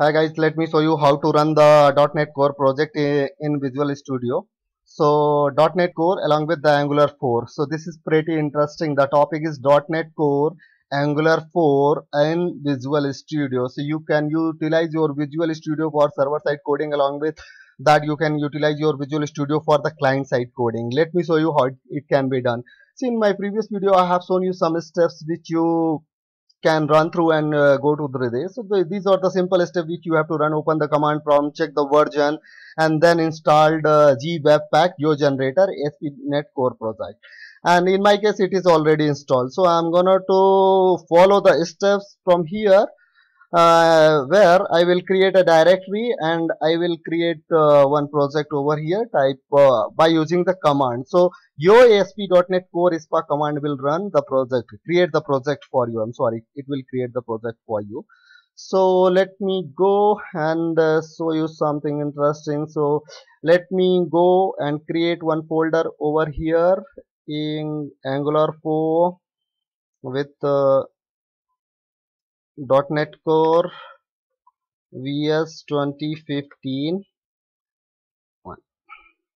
Hi guys, let me show you how to run the .NET Core project in Visual Studio. So .NET Core along with the Angular 4. So this is pretty interesting. The topic is .NET Core Angular 4 and Visual Studio. So you can utilize your Visual Studio for server-side coding along with that you can utilize your Visual Studio for the client-side coding. Let me show you how it, it can be done. See in my previous video I have shown you some steps which you can run through and uh, go to the this. So the, these are the simple steps which you have to run. Open the command prompt, check the version, and then install the G Webpack Yo Generator ASP.NET Core project. And in my case, it is already installed. So I'm gonna to follow the steps from here. Uh, where I will create a directory and I will create uh, one project over here type uh, by using the command. So your ASP.NET Core ISPA command will run the project, create the project for you. I'm sorry, it will create the project for you. So let me go and uh, show you something interesting. So let me go and create one folder over here in Angular 4 with uh, .NET Core VS 2015 one.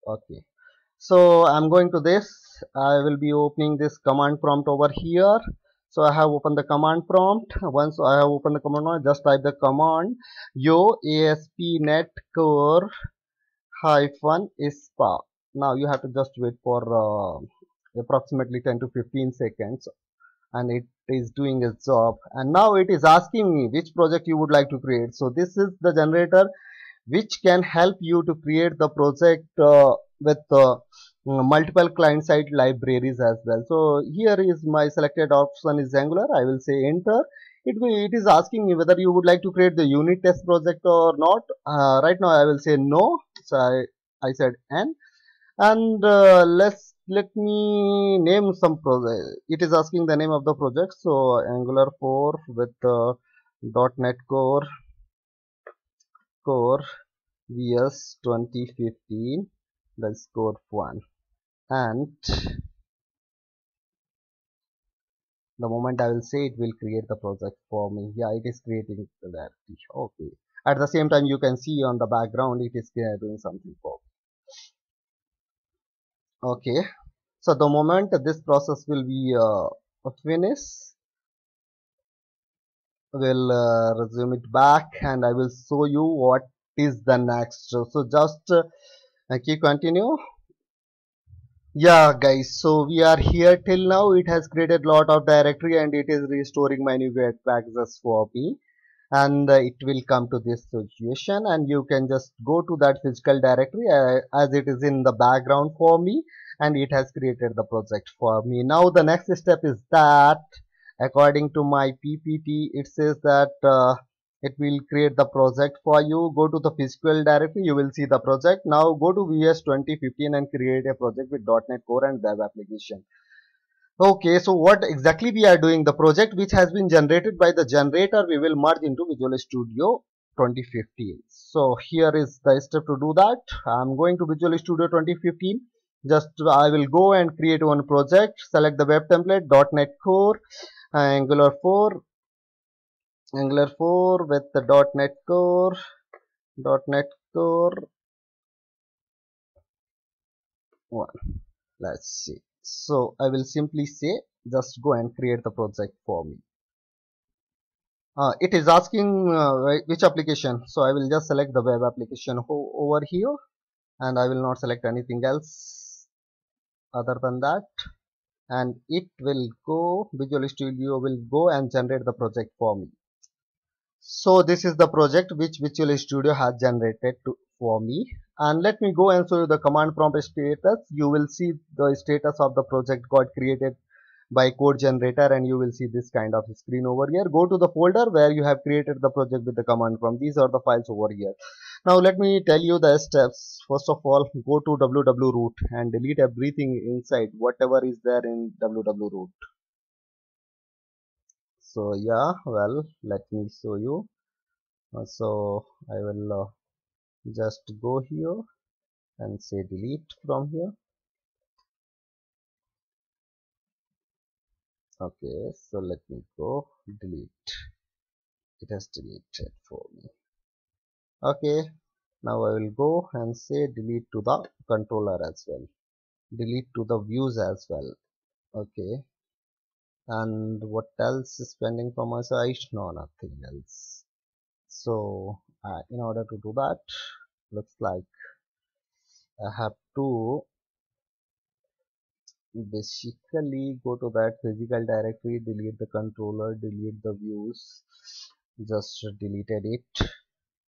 Okay. So I'm going to this. I will be opening this command prompt over here. So I have opened the command prompt. Once I have opened the command prompt, just type the command yo ASP.NET Core hyphen spark. Now you have to just wait for uh, approximately 10 to 15 seconds and it is doing its job. And now it is asking me which project you would like to create. So this is the generator which can help you to create the project uh, with uh, multiple client side libraries as well. So here is my selected option is angular. I will say enter. It it is asking me whether you would like to create the unit test project or not. Uh, right now i will say no. So i, I said n. And uh, let's let me name some project it is asking the name of the project. So angular 4 with uh, net core core vs 2015 that's core 1 and the moment i will say it will create the project for me. Yeah it is creating that okay. At the same time you can see on the background it is doing something for me okay. So the moment this process will be uh, finished will uh, resume it back and I will show you what is the next so just uh, keep continue? Yeah guys. So we are here till now. It has created lot of directory and it is restoring my new access for me and uh, it will come to this situation and you can just go to that physical directory uh, as it is in the background for me and it has created the project for me. Now the next step is that according to my ppt it says that uh, it will create the project for you. Go to the physical directory you will see the project. Now go to vs 2015 and create a project with net core and web application okay so what exactly we are doing? The project which has been generated by the generator we will merge into visual studio 2015 so here is the step to do that. I'm going to visual studio 2015 just i will go and create one project. Select the web template net core angular 4 angular 4 with the. net core net core one. Let's see so I will simply say just go and create the project for me. Uh, it is asking uh, which application? So I will just select the web application over here and I will not select anything else other than that. And it will go Visual Studio will go and generate the project for me. So this is the project which Visual Studio has generated to, for me and let me go and show you the command prompt status. You will see the status of the project got created by code generator and you will see this kind of screen over here. Go to the folder where you have created the project with the command prompt. These are the files over here. Now let me tell you the steps. First of all go to www root and delete everything inside whatever is there in www root so yeah well let me show you. Uh, so I will uh, just go here and say delete from here. Okay so let me go delete. It has deleted for me. Okay now I will go and say delete to the controller as well. Delete to the views as well. Okay and what else is pending from my side? No nothing else. So uh, in order to do that looks like. I have to basically go to that physical directory delete the controller delete the views. Just deleted it.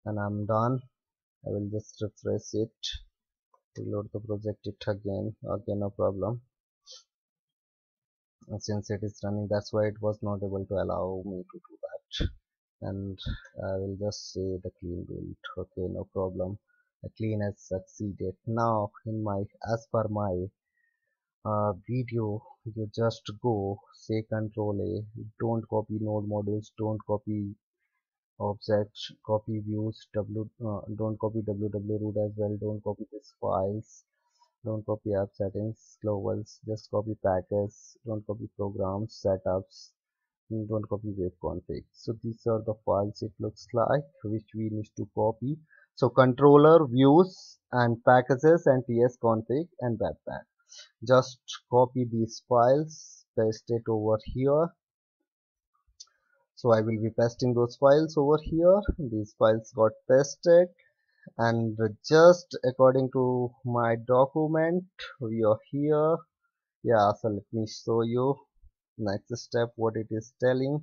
And I'm done. I will just refresh it. Reload the project it again. Okay no problem. And since it is running that's why it was not able to allow me to do that. And I will just say the clean build. Okay no problem clean has succeeded. Now in my as per my uh, video you just go say control a don't copy node modules don't copy objects copy views w uh, don't copy ww root as well don't copy these files don't copy app settings globals just copy packages don't copy programs setups don't copy web config. So these are the files it looks like which we need to copy so controller views and packages and ts config and webpack just copy these files paste it over here. So I will be pasting those files over here. These files got pasted. And just according to my document we are here. Yeah so let me show you next step what it is telling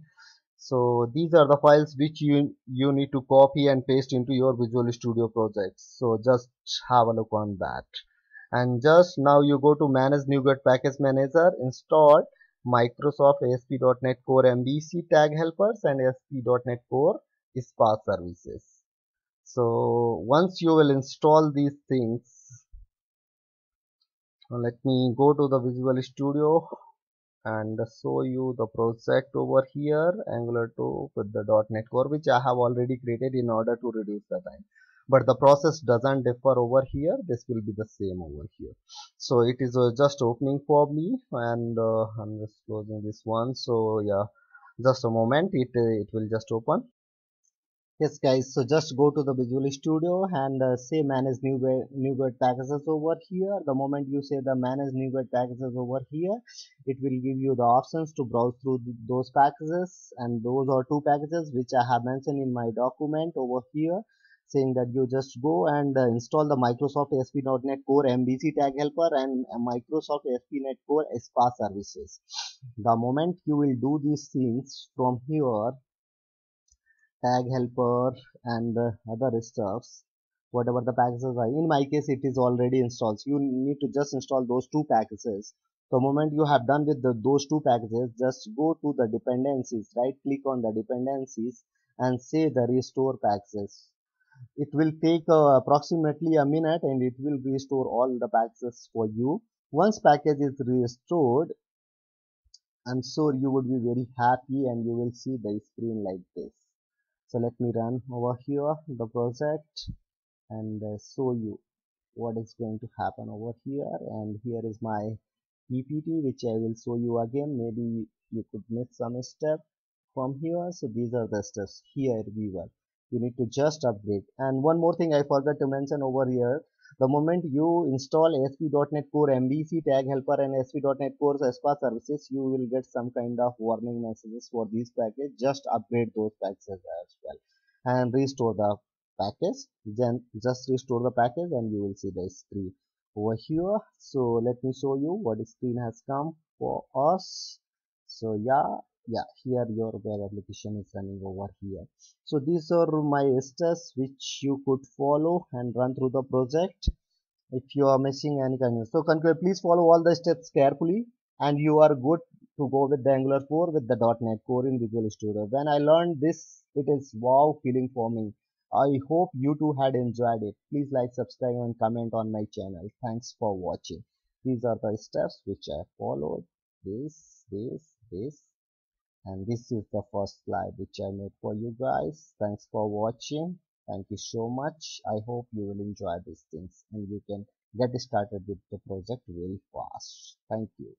so these are the files which you you need to copy and paste into your visual studio projects. So just have a look on that. And just now you go to manage NuGet package manager install Microsoft ASP.NET Core MVC tag helpers and ASP.NET Core SPA services. So once you will install these things let me go to the visual studio and show you the project over here angular 2 with the .NET core which I have already created in order to reduce the time. But the process doesn't differ over here. This will be the same over here. So it is uh, just opening for me and uh, I'm just closing this one. So yeah just a moment. It uh, it will just open yes guys so just go to the visual studio and uh, say manage new NuGet packages over here the moment you say the manage NuGet packages over here it will give you the options to browse through those packages and those are two packages which i have mentioned in my document over here saying that you just go and uh, install the Microsoft ASP.NET Core MVC tag helper and uh, Microsoft ASP.NET Core SPA services. The moment you will do these things from here, tag helper and uh, other stuffs whatever the packages are. In my case it is already installed. So you need to just install those two packages. The moment you have done with the, those two packages just go to the dependencies right click on the dependencies and say the restore packages. It will take uh, approximately a minute and it will restore all the packages for you. Once package is restored i'm sure you would be very happy and you will see the screen like this so let me run over here the project and uh, show you what is going to happen over here. And here is my ppt which i will show you again. Maybe you could miss some step from here. So these are the steps. Here we were. You need to just upgrade. And one more thing i forgot to mention over here the moment you install ASP.NET Core MVC tag helper and ASP.NET Core SPA services, you will get some kind of warning messages for these package. Just upgrade those packages as well and restore the package. Then just restore the package and you will see the screen over here. So let me show you what screen has come for us. So yeah, yeah here your web application is running over here. So these are my steps which you could follow and run through the project if you are missing any kind of so please follow all the steps carefully and you are good to go with the angular 4 with the .NET core in visual studio. When i learned this it is wow feeling for me. I hope you too had enjoyed it. Please like subscribe and comment on my channel. Thanks for watching. These are the steps which i followed. This this this and this is the first slide which I made for you guys. Thanks for watching. Thank you so much. I hope you will enjoy these things and you can get started with the project very fast. Thank you